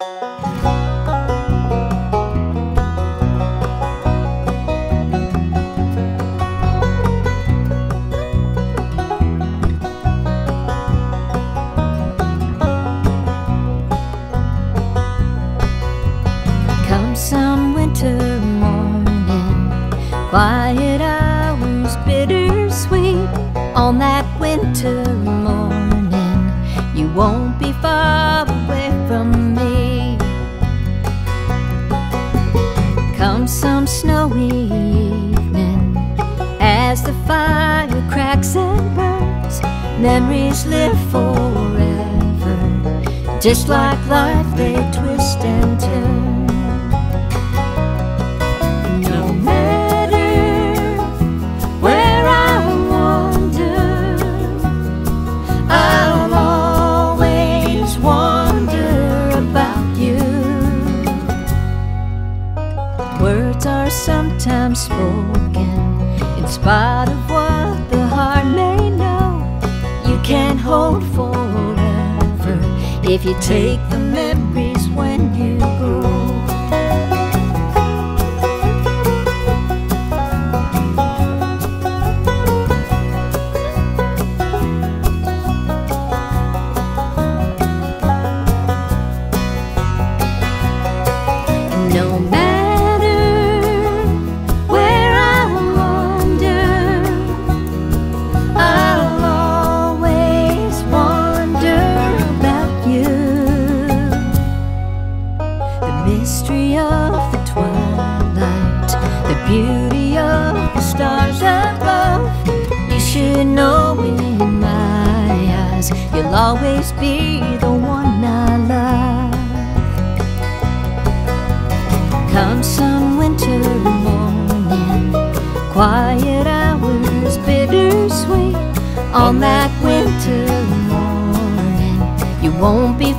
Come some winter morning, quiet hours, bittersweet. On that winter morning, you won't be snowy evening, as the fire cracks and burns, memories live forever, just like life they twist and sometimes spoken in spite of what the heart may know. You can't hold forever if you take the memories when You know in my eyes, you'll always be the one I love. Come some winter morning, quiet hours, bittersweet. On that winter morning, you won't be